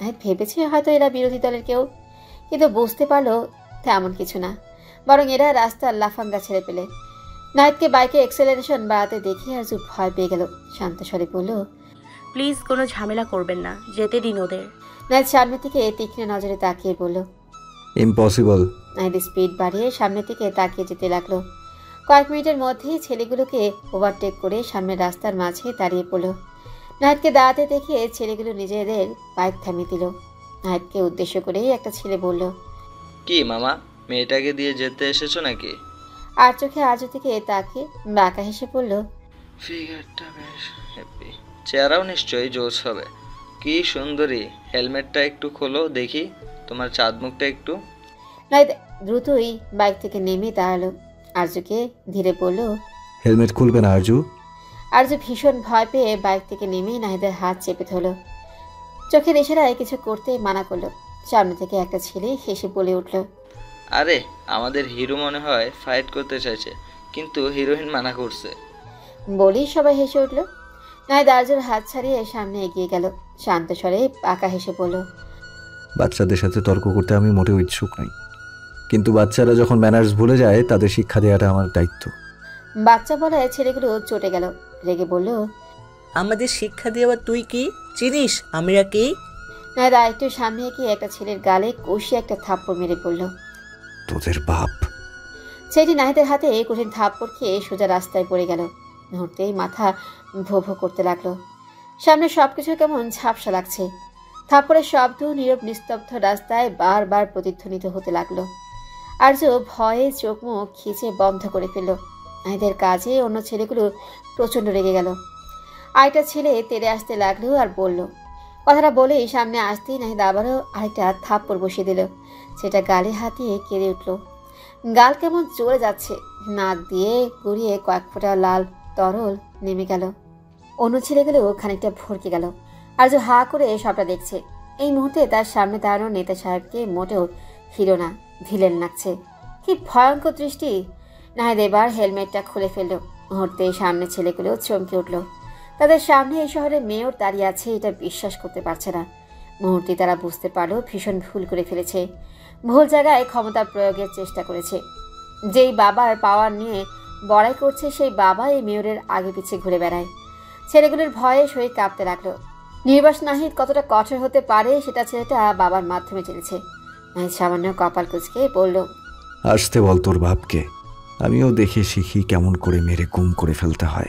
নাহিদ ভেবেছে হয়তো এরা বিরোধী দলের কেউ? কিন্তু বুঝতে পারল তেমন কিছু না। বরং এরা রাস্তার লাফাঙ্গা ছেড়ে পেলে। নাহিদকে বাইকে এক্সেলারেশন বাড়াতে দেখে আর আরজু ভয় পেয়ে গেল। শান্ত স্বরে বলল প্লিজ কোনো ঝামেলা করবেন না। যেতে দিন ওদের। নাহিদ সামনে থেকে তীক্ষ্ণ নজরে তাকিয়ে বলল ইম্পসিবল নাহিদ স্পিড বাড়িয়ে সামনের দিকে তাকিয়ে যেতে লাগল। কয়েক মিনিটের মধ্যেই ছেলেগুলোকে ওভারটেক করে সামনের রাস্তার মাঝে দাঁড়িয়ে পড়ল। নাহিদকে দাঁড়াতে দেখে ছেলেগুলো নিজেদের বাইক থামিয়ে দিল। নাহিদকে উদ্দেশ্য করেই একটা ছেলে বলল কি মামা মেয়েটাকে দিয়ে যেতে এসেছ নাকি? আর চোখে আজও থেকে তাকে বাঁকা হেসে পড়ল ফিগারটা বেশ হ্যাপি চেহারাও নিশ্চয়ই জোস হবে। কি সুন্দরী হেলমেটটা একটু খোলো দেখি তোমার চাঁদ মুখটা একটু। নাহিদ দ্রুতই বাইক থেকে নেমে দাঁড়াল। আর্যকে ধীরে বলল হেলমেট খুলবে না আরজু? আর্য ভীষণ ভয় পেয়ে বাইক থেকে নেমে নাহিদের হাত চেপে ধরল। চোখের ইশারায় কিছু করতে মানা করল। সামনে থেকে একটা ছেলে হেসে বলে উঠল আরে আমাদের হিরো মনে হয় ফাইট করতে চাইছে কিন্তু হিরোইন মানা করছে। বলেই সবাই হেসে উঠল। নাহিদ আর্যর হাত ছাড়িয়ে সামনে এগিয়ে গেল। শান্ত স্বরে পাকা হেসে বলল বাচ্চাদের সাথে তর্ক করতে আমি মোটেও ইচ্ছুক নই। কিন্তু বাচ্চারা যখন ম্যানার্স ভুলে যায় তাদের শিক্ষা দেওয়াটা আমার দায়িত্ব। বাচ্চা বলায় ছেলেগুলো চটে গেল। রেগে বলল আমাদের শিক্ষা দেওয়া তুই কি? চিনিস? আমরা কি? নাহিদ একটু সামনে এগিয়ে একটা ছেলের গালে কষি একটা থাপ্পড় মেরে পড়ল তোদের বাপ? ছেলেটি নাহিদের হাতে কঠিন থাপ্পড় খেয়ে সোজা রাস্তায় পড়ে গেল। মুহূর্তেই মাথা ভো ভো করতে লাগল। সামনে সবকিছু কেমন ঝাপসা লাগছে। থাপ্পড়ের শব্দ নীরব নিস্তব্ধ রাস্তায় বারবার প্রতিধ্বনিত হতে লাগল। আর্য ভয়ে চোখ মুখ খিচে বন্ধ করে ফেলল। নাহিদের কাজে অন্য ছেলেগুলো প্রচণ্ড রেগে গেল। আরেকটা ছেলে তেড়ে আসতে লাগল আর বলল, কথাটা বলেই সামনে আসতেই নাহিদ আবারও আরেকটা থাপ্পড় বসিয়ে দিল। সেটা গালে হাতিয়ে কেঁদে উঠল। গাল কেমন চলে যাচ্ছে। নাক দিয়ে গড়িয়ে কয়েক ফোঁটা লাল তরল নেমে গেল। অন্য ছেলেগুলো খানিকটা ভরকে গেল আর যে হা করে সবটা দেখছে। এই মুহূর্তে তার সামনে দাঁড়ানো নেতা সাহেবকে মোটেও হিরো না, ভিলেন লাগছে। কি ভয়ঙ্কর দৃষ্টি। নাহিদ এবার হেলমেটটা খুলে ফেলল। মুহূর্তে সামনে ছেলেগুলো চমকে উঠল। তাদের সামনে এই শহরে মেয়র দাঁড়িয়ে আছে, এটা বিশ্বাস করতে পারছে না। মুহূর্তে তারা বুঝতে পারল, ভীষণ ভুল করে ফেলেছে। ভুল জায়গায় ক্ষমতা প্রয়োগের চেষ্টা করেছে। যেই বাবার পাওয়ার নিয়ে বড়াই করছে, সেই বাবা এই মেয়রের আগে পিছে ঘুরে বেড়ায়। ছেলেগুলোর ভয়ে শরীর কাঁপতে লাগল। নির্বাস নাহিদ কতটা কঠোর হতে পারে, সেটা ছেলেটা বাবার মাধ্যমে জেনেছে। নাহিদ সামান্য কপাল কুচকে বলল, আসতে বল তোর বাপকে। আমিও দেখে শিখি কেমন করে মেরে গুম করে ফেলতে হয়।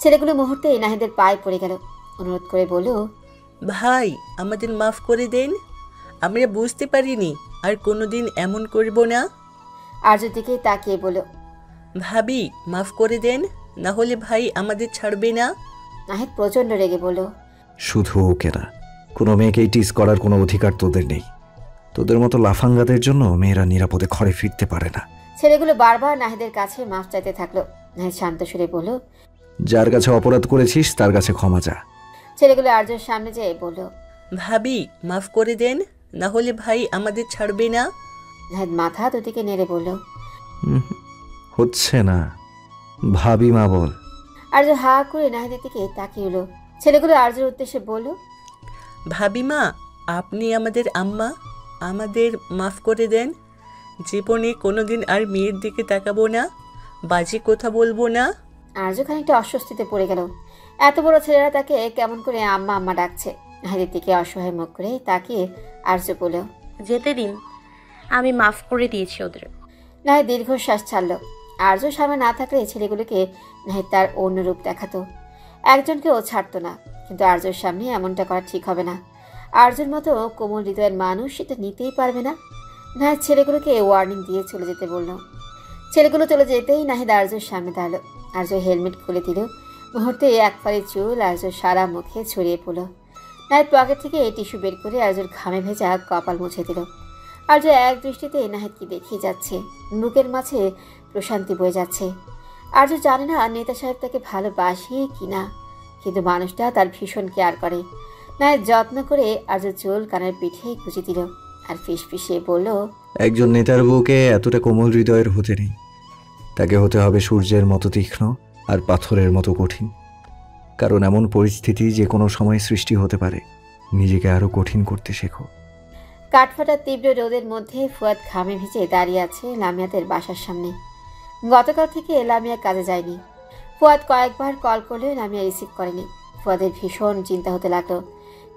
ছেলেগুলো মুহূর্তে নাহিদের পায়ে পড়ে গেল। অনুরোধ করে বলল ভাই আমাদের মাফ করে দেন। আমরা বুঝতে পারিনি আর কোনোদিন এমন করব না। আর্যর দিকে তাকিয়ে বলল ভাবি মাফ করে দেন না হলে ভাই আমাদের ছাড়বে না। নাহিদ প্রচণ্ড রেগে বলল শুধু ওকে না কোনো মেয়েকেই টিস করার কোনো অধিকার তোদের নেই। তোদের মতো লাফাঙ্গাদের জন্য মেয়েরা নিরাপদে ঘরে ফিরতে পারে না। ছেলেগুলো বারবার নাহিদের কাছে মাফ চাইতে থাকল। নাহিদ শান্ত সুরে বলল যার কাছে অপরাধ করেছিস তার কাছে ক্ষমা চা। ছেলেগুলো আর্যর সামনে যেয়ে বলল ভাবি মাফ করে দেন না হলে ভাই আমাদের ছাড়বে না? নাহিদ মাথা দুদিকে নেড়ে বলল হচ্ছে না। ভাবি মা বল। আর্য হা করে নাহিদের দিকে তাকিয়ে এলো। ছেলেগুলো আর্যর উদ্দেশ্যে বলল ভাবি মা আপনি আমাদের আম্মা আমাদের মাফ করে দেন জীবনে কোনোদিন আর মেয়ের দিকে তাকাবো না বাজে কথা বলব না। আর্য খানিকটা অস্বস্তিতে পড়ে গেল। এত বড় ছেলেরা তাকে কেমন করে আম্মা আম্মা ডাকছে। নাহিদের দিকে অসহায় মুখ করে তাকিয়ে আর্য বলল যেতে দিন আমি মাফ করে দিয়েছি ওদের। নাহিদ দীর্ঘশ্বাস ছাড়ল। আর্য সামনে না থাকলে ছেলেগুলোকে নাহিদ তার অন্য রূপ দেখাতো। একজনকেও ছাড়তো না কিন্তু আর্যর সামনে এমনটা করা ঠিক হবে না। আর্যর মতো কোমল হৃদয়ের মানুষ সেটা নিতেই পারবে না। নাহিদ ছেলেগুলোকে ওয়ার্নিং দিয়ে চলে যেতে বলল। ছেলেগুলো চলে যেতেই নাহিদ আর্যর সামনে দাঁড়াল। আর্য হেলমেট খুলে দিল। মুহূর্তে এক ফালি চুল আর্যর সারা মুখে ছড়িয়ে পড়ল। নাহিদ পকেট থেকে টিস্যু বের করে আর্যর ঘামে ভেজা কপাল মুছে দিল। আর্য এক দৃষ্টিতে নাহিদকে দেখিয়ে যাচ্ছে। বুকের মাঝে প্রশান্তি বয়ে যাচ্ছে। আর্য জানে না নেতা সাহেব তাকে ভালোবাসে কি না কিন্তু মানুষটা তার ভীষণ কেয়ার করে। নায়ের যত্ন করে আর্য চুল, কানের পিঠে গুঁজে দিল। আর ফিস ফিসিয়ে বলল একজন নেতার বউকে এতটা কোমল হৃদয়ের হতে নেই। তাকে হতে হবে সূর্যের মতো তীক্ষ্ণ আর পাথরের মতো কঠিন। কারণ এমন পরিস্থিতি যে কোনো সময় সৃষ্টি হতে পারে। নিজেকে আরও কঠিন করতে শেখো। কাঠফাটা তীব্র রোদের মধ্যে ফুয়াদ ঘামে ভিজে দাঁড়িয়ে আছে লামিয়াদের বাসার সামনে। গতকাল থেকে লামিয়া কাজে যায়নি। ফুয়াদ কয়েকবার কল করলেও লামিয়া রিসিভ করেনি। ফুয়াদের ভীষণ চিন্তা হতে লাগল।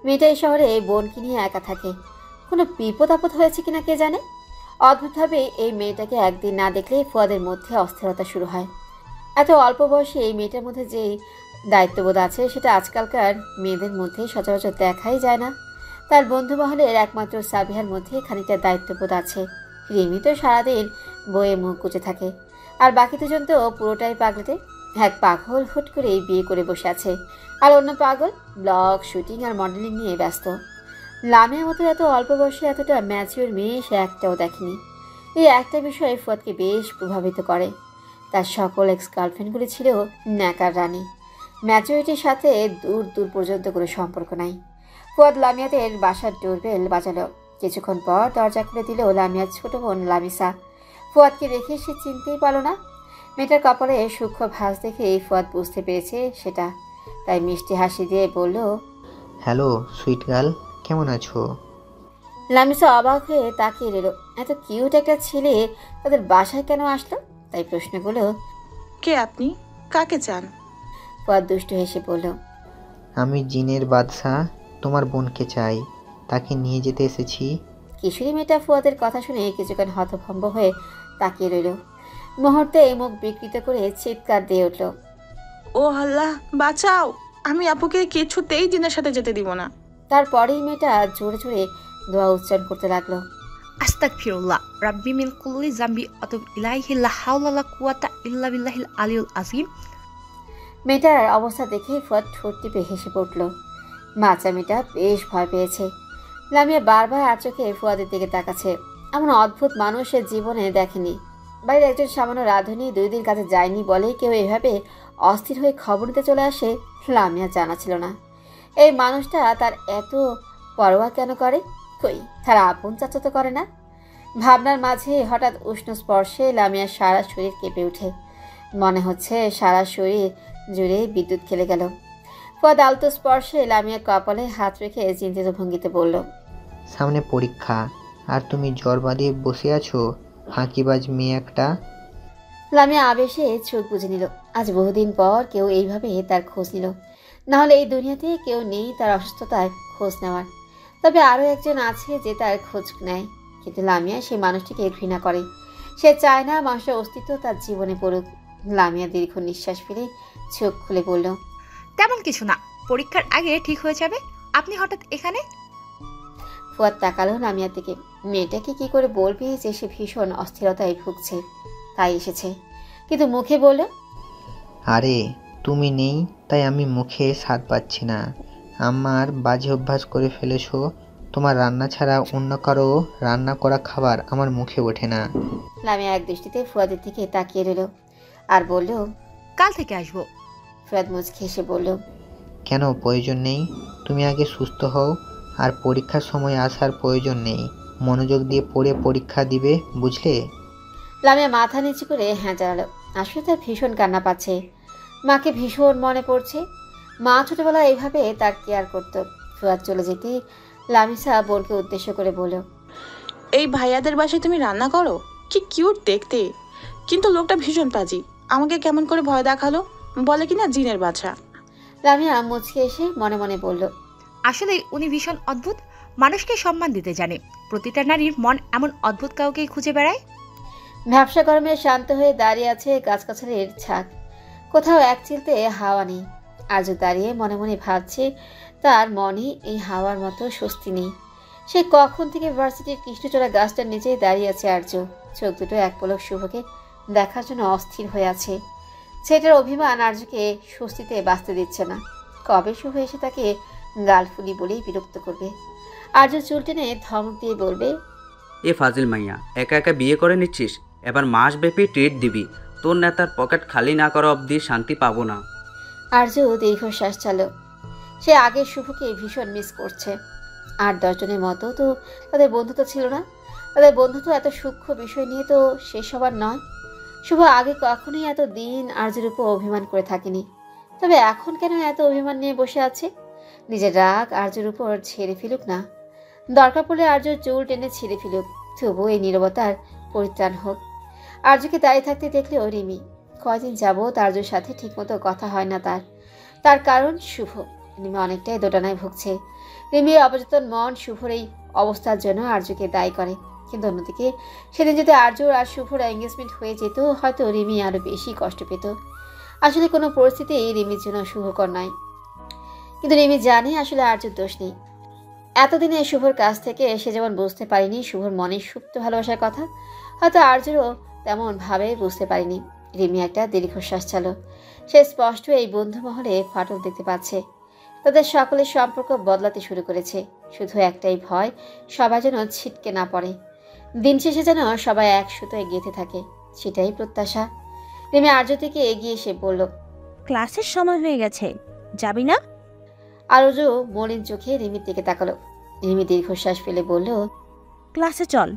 মেয়েটা এই শহরে বোনকে নিয়ে একা থাকে। কোনো বিপদ আপদ হয়েছে কিনা কে জানে? অদ্ভুতভাবে এই মেয়েটাকে একদিন না দেখলে ফুয়াদের মধ্যে অস্থিরতা শুরু হয়। এত অল্প বয়সে এই মেয়েটার মধ্যে যে দায়িত্ববোধ আছে, সেটা আজকালকার মেয়েদের মধ্যে সচরাচর দেখাই যায় না। তার বন্ধু মহলের একমাত্র সাবিহার মধ্যে খানিকটা দায়িত্ববোধ আছে। রিমি তো সারাদিন বইয়ে মুখ গুজে থাকে, আর বাকি দুজন তো পুরোটাই পাগলেতে এক পাগল হুট করেই বিয়ে করে বসে আছে, আর অন্য পাগল ব্লগ, শুটিং আর মডেলিং নিয়ে ব্যস্ত। লামের মতো এত অল্প বয়সে এতটা ম্যাচিওর মেয়ে সে একটাও দেখেনি। এই একটা বিষয়ে ফুয়াদকে বেশ প্রভাবিত করে। তার সকল এক্স গার্লফ্রেন্ডগুলি ছিল ন্যাকার রানী। ম্যাচুরিটির সাথে দূর দূর পর্যন্ত কোনো সম্পর্ক নাই। ফুয়াদ লামিয়াদের বাসার ডোরবেল বাজালো। কিছুক্ষণ পর দরজা খুলে দিল লামিয়ার ছোট বোন লামিসা। ফুয়াদকে দেখে সে চিনতেই পারল না। মেয়েটার কপালে সূক্ষ্ম ভাঁজ দেখে এই ফুয়াদ বুঝতে পেরেছে সেটা। তাই মিষ্টি হাসি দিয়ে বলল, হ্যালো সুইট গার্ল কেমন আছো? লামিসা অবাক হয়ে তাকিয়ে রইল। এত কিউট একটা ছেলে তাদের বাসায় কেন আসলো? তাই প্রশ্ন প্রশ্নগুলো কে আপনি? কাকে চান? ফুয়াদ দুষ্টু হেসে বলল আমি জিনের বাদশা তোমার বোনকে চাই। তাকে নিয়ে যেতে এসেছি। কিশোরী মেয়েটা ফুয়াদের কথা শুনে কিছুক্ষণ হতভম্ব হয়ে তাকিয়ে রইল। মুহূর্তে এই মুখ বিকৃত করে চিৎকার দিয়ে উঠল। ও আল্লাহ বাঁচাও! আমি আপুকে কিছুতেই জিনের সাথে যেতে দিব না। তারপরেই মেয়েটা জোরে জোরে দোয়া উচ্চারণ করতে লাগল। আস্তাগফিরুল্লাহ রাব্বি মিন কুল্লি জাম্বি অতব ইলাইহি লা হাওলা ওয়ালা কুওয়াতা ইল্লা বিল্লাহিল আলিয়ুল আযীম। মেয়েটার অবস্থা দেখে ফুয়াদ ঠোঁট টিপে হেসে পড়ল। মাচা মেয়েটা বেশ ভয় পেয়েছে। লামিয়া বারবার আর চোখে ফুয়াদের দিকে তাকাচ্ছে। এমন অদ্ভুত মানুষ সে জীবনে দেখেনি। বাইরে একজন সামান্য রাঁধুনি দুই দিন কাছে যায়নি বলেই কেউ এভাবে অস্থির হয়ে খবর নিতে চলে আসে লামিয়া জানা ছিল না। এই মানুষটা তার এত পরোয়া কেন করে? কই তার আপন চাচা তো করে না। ভাবনার মাঝে হঠাৎ উষ্ণ স্পর্শে লামিয়ার সারা শরীর কেঁপে ওঠে মনে হচ্ছে সারা শরীর জুড়ে বিদ্যুৎ খেলে গেল। ফুয়াদ আলতো স্পর্শে লামিয়ার কপালে হাত রেখে চিন্তিত ভঙ্গিতে বলল সামনে পরীক্ষা আর তুমি জ্বর বাঁধিয়ে বসে আছো? ফাঁকিবাজ মেয়ে একটা। লামিয়া আবেশে চোখ বুঝে নিল। আজ বহুদিন পর কেউ এইভাবে তার খোঁজ নিল। নাহলে এই দুনিয়াতে কেউ নেই তার অসুস্থতার খোঁজ নেওয়ার। তবে আরও একজন আছে যে তার খোঁজ নেয় কিন্তু লামিয়া সেই মানুষটিকে ঘৃণা করে। সে চায় না মানুষের অস্তিত্ব তার জীবনে পড়ুক। লামিয়া দীর্ঘ নিঃশ্বাস ফেলে চোখ খুলে বলল তেমন কিছু না পরীক্ষার আগে ঠিক হয়ে যাবে। আপনি হঠাৎ এখানে? ফুয়াদ তাকালো লামিয়ার দিকে। মেয়েটাকে কি করে বলবে যে সে ভীষণ অস্থিরতায় ভুগছে? তাই এসেছে। কিন্তু মুখে বলল আরে তুমি নেই তাই আমি মুখে স্বাদ পাচ্ছি না। আমার বাজে অভ্যাস করে ফেলেছো। তোমার রান্না ছাড়া অন্য কারও রান্না করা খাবার আমার মুখে ওঠে না। লামিয়া এক দৃষ্টিতে ফুয়াদের দিকে তাকিয়ে রইল আর বলল কাল থেকে আসব। ফুয়াদ মুচকে এসে বলল কেন প্রয়োজন নেই? তুমি আগে সুস্থ হও আর পরীক্ষার সময় আসার প্রয়োজন নেই। মনোযোগ দিয়ে পড়ে পরীক্ষা দিবে বুঝলে? লামিয়া মাথা নিচু করে হ্যাঁ জানালো। আসলে তার ভীষণ কান্না পাচ্ছে। মাকে ভীষণ মনে পড়ছে। মা ছোটবেলায় এইভাবে তার কেয়ার করতো। ফুয়াদ চলে যেতে লামিসা বোনকে উদ্দেশ্য করে বলল এই ভাইয়াদের বাসায় তুমি রান্না করো? কি কিউট দেখতে। কিন্তু লোকটা ভীষণ পাজি আমাকে কেমন করে ভয় দেখাল? বলে কিনা জিনের বাছা। লামিয়া মুচকে এসে মনে মনে বলল আসলে উনি ভীষণ অদ্ভুত। মানুষকে সম্মান দিতে জানে। প্রতিটা নারীর মন এমন অদ্ভুত কাউকেই খুঁজে বেড়ায়? ভ্যাবসা গরমে শান্ত হয়ে দাঁড়িয়ে আছে গাছগাছালির ছাদ। কোথাও এক চিলতে হাওয়া নেই। আজও দাঁড়িয়ে মনে মনে ভাবছে, তার মনে এই হাওয়ার মতো স্বস্তি নেই। সে কখন থেকে ভার্সিটির কৃষ্ণচূড়া গাছটার নিচেই দাঁড়িয়ে আছে আর্য। চোখ দুটো এক পলক শুভকে দেখার জন্য অস্থির হয়ে আছে। ছেলেটার অভিমান আর্যকে স্বস্তিতে বাঁচতে দিচ্ছে না। কবে শুভ এসে তাকে গালফুলি বলেই বিরক্ত করবে? আর্য চুল টেনে ধমক দিয়ে বলবে, এ ফাজিল মাইয়া, একা একা বিয়ে করে নিচ্ছিস? এবার মাসব্যাপী ট্রিট দিবি। তোর নেতার পকেট খালি না করা অবধি শান্তি পাবো না। আর্য দীর্ঘশ্বাস চাল সে আগের শুভকে ভীষণ মিস করছে। আর দশজনের মতো তো তাদের বন্ধুত্ব ছিল না। তাদের বন্ধুত্ব এত সূক্ষ্ম বিষয় নিয়ে তো শেষ হবার নয়। শুভ আগে কখনোই এত দিন আর্যের উপর অভিমান করে থাকেনি। তবে এখন কেন এত অভিমান নিয়ে বসে আছে? নিজের রাগ আর্যের উপর ছেড়ে ফেলুক না। দরকার পড়লে আর্য চুল টেনে ছিঁড়ে ফেলুক। তবু এই নীরবতার পরিত্রাণ হোক। আর্যকে দাঁড়িয়ে থাকতে দেখলেও রিমি। কয়দিন যাবৎ আর্যর সাথে ঠিকমতো কথা হয় না তার। তার কারণ শুভ। রিমি অনেকটাই দোটানায় ভুগছে। রিমির অবচেতন মন শুভর এই অবস্থার জন্য আর্যকে দায়ী করে। কিন্তু অন্যদিকে, সেদিন যদি আর্যর আর শুভর এঙ্গেজমেন্ট হয়ে যেত, হয়তো রিমি আরও বেশি কষ্ট পেত। আসলে কোনো পরিস্থিতি এই রিমির জন্য শুভকর নয়। কিন্তু রিমি জানে আসলে আর্যর দোষ নেই। এতদিনে শুভর কাছ থেকে সে যেমন বুঝতে পারিনি শুভর মনে সুপ্ত ভালোবাসার কথা, হয়তো আর্যরও তেমন ভাবে বুঝতে পারিনি। রিমি একটা দীর্ঘশ্বাস চালো সে স্পষ্ট এই বন্ধু মহলে ফাটল দেখতে পাচ্ছে। তাদের সকলের সম্পর্ক বদলাতে শুরু করেছে। শুধু একটাই ভয় সবাই যেন ছিটকে না পড়ে। দিন শেষে যেন সবাই এক সুতোয় গেঁথে থাকে সেটাই প্রত্যাশা। রিমি আর্য থেকে এগিয়ে এসে বলল ক্লাসের সময় হয়ে গেছে। যাবি না? আরজ মলিন চোখে রিমির দিকে তাকালো। রিমি দীর্ঘশ্বাস ফেলে বলল ক্লাসে চল।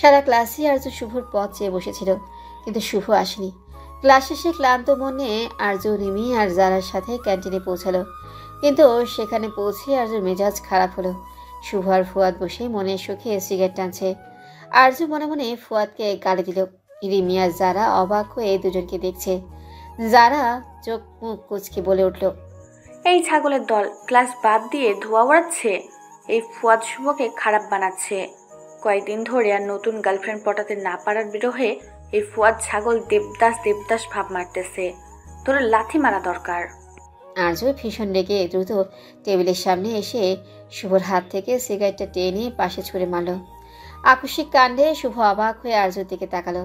সারা ক্লাসে আর্য শুভর পথ চেয়ে বসেছিল, কিন্তু শুভ আসেনি। ক্লাস শেষে ক্লান্ত মনে আর্য রিমি আর জারার সাথে ক্যান্টিনে পৌঁছালো। কিন্তু সেখানে পৌঁছে আর্যর মেজাজ খারাপ হলো। শুভ আর ফুয়াদ বসে মনে সুখে সিগারেট টানছে। আর্য মনে মনে ফুয়াদকে গালি দিল। রিমি আর যারা অবাক হয়ে দুজনকে দেখছে। যারা চোখ মুখ কুচকে বলে উঠল, এই ছাগলের দল, ক্লাস বাদ দিয়ে ধোয়া ওড়াচ্ছে? এই ফুয়াদ শুভকে খারাপ বানাচ্ছে? কয়েকদিন ধরে আর নতুন গার্লফ্রেন্ড পটাতে না পারার বিরহে এই ফুয়াদ ছাগল দেবদাস দেবদাস ভাব মারতেছে। তোর লাথি মারা দরকার। আর্য ভীষণ রেগে দ্রুত টেবিলের সামনে এসে শুভর হাত থেকে সিগারেটটা টেনে পাশে ছুঁড়ে মারল। আকস্মিক কাণ্ডে শুভ অবাক হয়ে আর্যর দিকে তাকালো।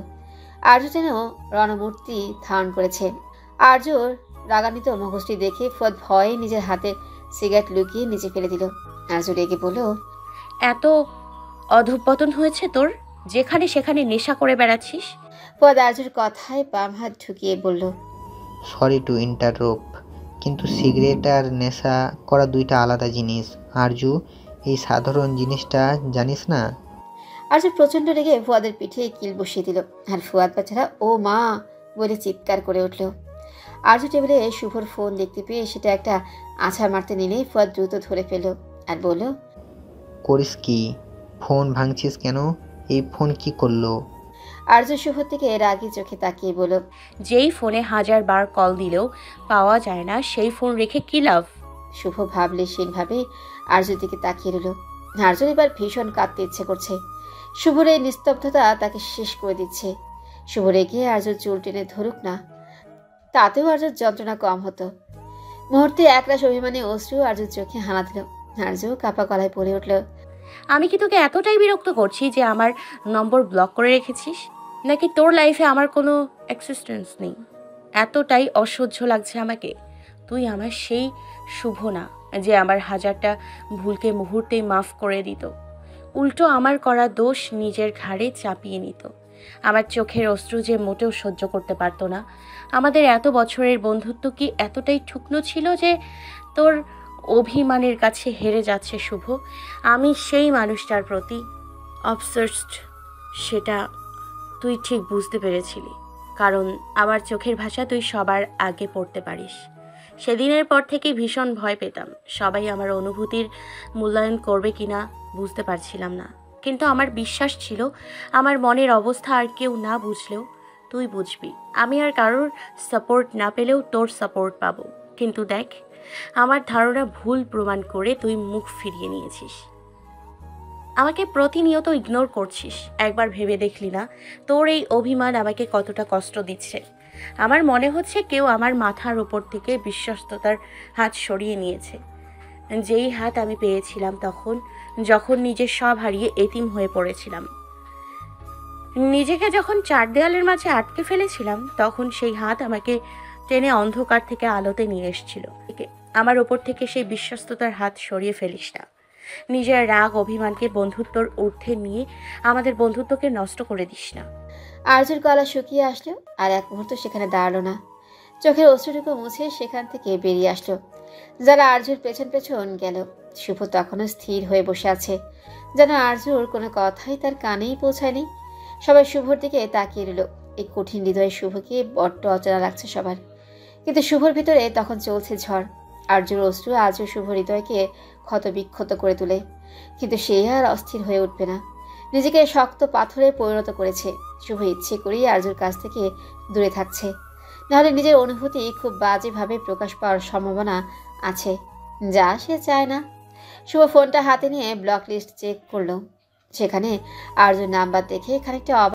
আর্য যেন রণমূর্তি ধারণ করেছে। আর্যর রাগান্বিত মুখোশটি দেখে ফুয়াদ ভয়ে নিজের হাতে সিগারেট লুকিয়ে নিচে ফেলে দিল। আর্য রেগে বলল এত অধপতন হয়েছে তোর? যেখানে সেখানে নেশা করে বেড়াচ্ছিস? ফুয়াদ আর্যর কথায় বাম হাত ঢুকিয়ে বলল সরি টু ইন্টাররোপ কিন্তু সিগারেট আর নেশা করা দুইটা আলাদা জিনিস। আরজু এই সাধারণ জিনিসটা জানিস না? আর্য প্রচণ্ড রেগে ফুয়াদের পিঠে কিল বসিয়ে দিল। আর ফুয়াদ বাচ্চারা ও মা বলে চিৎকার করে উঠল। আর্য টেবিলে শুভর ফোন দেখতে পেয়ে সেটা একটা আছা মারতে নিলেই ফুয়াদ দ্রুত ধরে ফেলল আর বলল করিস কি? ফোন ভাঙছিস কেন? এই ফোন কি করল? আর্য শুভর থেকে রাগি চোখে তাকিয়ে বলল, যেই ফোনে হাজার বার কল দিলেও পাওয়া যায় না, সেই ফোন রেখে কি লাভ? শুভ ভাবলেশীনভাবে আর্যর দিকে তাকিয়ে রইল। আর্যর এবার ভীষণ কাঁদতে ইচ্ছে করছে। শুভর এই নিস্তব্ধতা তাকে শেষ করে দিচ্ছে। শুভ রেগে আর্য চুল টেনে ধরুক না, তাতেও আর্যর যন্ত্রণা কম হতো। মুহূর্তে একরাশ অভিমানে অশ্রু আর্যর চোখে হানা দিল। আর্য কাপা গলায় পড়ে উঠল আমি কি তোকে এতটাই বিরক্ত করছি যে আমার নম্বর ব্লক করে রেখেছিস? নাকি তোর লাইফে আমার কোনো এক্সিস্টেন্স নেই? এতটাই অসহ্য লাগছে আমাকে। তুই আমার সেই শুভ না যে আমার হাজারটা ভুলকে মুহূর্তেই মাফ করে দিত। উল্টো আমার করা দোষ নিজের ঘাড়ে চাপিয়ে নিত। আমার চোখের অশ্রু যে মোটেও সহ্য করতে পারতো না। আমাদের এত বছরের বন্ধুত্ব কি এতটাই ঠুকনো ছিল যে তোর অভিমানের কাছে হেরে যাচ্ছে শুভ। আমি সেই মানুষটার প্রতি অবসেসড সেটা তুই ঠিক বুঝতে পেরেছিলি। কারণ আমার চোখের ভাষা তুই সবার আগে পড়তে পারিস। সেদিনের পর থেকে ভীষণ ভয় পেতাম, সবাই আমার অনুভূতির মূল্যায়ন করবে কিনা বুঝতে পারছিলাম না। কিন্তু আমার বিশ্বাস ছিল, আমার মনের অবস্থা আর কেউ না বুঝলেও তুই বুঝবি। আমি আর কারোর সাপোর্ট না পেলেও তোর সাপোর্ট পাবো। কিন্তু দেখ, আমার ধারণা ভুল প্রমাণ করে তুই মুখ ফিরিয়ে নিয়েছিস। আমাকে প্রতিনিয়ত ইগনোর করছিস, একবার ভেবে দেখলি না? তোর এই অভিমান আমাকে কতটা কষ্ট দিচ্ছে? আমার মনে হচ্ছে কেউ আমার মাথার ওপর থেকে বিশ্বস্ততার হাত সরিয়ে নিয়েছে। যেই হাত আমি পেয়েছিলাম তখন, যখন নিজের সব হারিয়ে এতিম হয়ে পড়েছিলাম। নিজেকে যখন চার দেয়ালের মাঝে আটকে ফেলেছিলাম, তখন সেই হাত আমাকে টেনে অন্ধকার থেকে আলোতে নিয়ে এসেছিল। আমার ওপর থেকে সেই বিশ্বস্ততার হাত সরিয়ে ফেলিস না। নিজের রাগ অভিমানকে বন্ধুত্বর ঊর্ধ্বে নিয়ে আমাদের বন্ধুত্বকে নষ্ট করে দিস না। আর্যর গলা শুকিয়ে আসলো আর এক মুহূর্ত সেখানে দাঁড়াল না। চোখের অশ্রুটুকু মুছে সেখান থেকে বেরিয়ে আসলো। যারা আর্যর পেছন পেছন গেল, শুভ তখনও স্থির হয়ে বসে আছে। যেন আর্যর কোনো কথাই তার কানেই পৌঁছায়নি। সবাই শুভর দিকে তাকিয়ে রইল। এই কঠিন হৃদয় শুভকে বড্ড অচেনা লাগছে সবার। কিন্তু শুভর ভিতরে তখন চলছে ঝড়। আর্যর অশ্রু আজও শুভ হৃদয়কে ক্ষতবিক্ষত করে তোলে। কিন্তু সে আর অস্থির হয়ে উঠবে না। নিজেকে শক্ত পাথরে পরিণত করেছে। শুভ ইচ্ছে করেই আর্যর কাছ থেকে দূরে থাকছে। নাহলে নিজের অনুভূতি খুব বাজেভাবে প্রকাশ পাওয়ার সম্ভাবনা আছে। যা সে চায় না। শুভ ফোনটা হাতে নিয়ে ব্লক লিস্ট চেক করল। সেখানে আর্যুর নাম্বার দেখে খানিকটা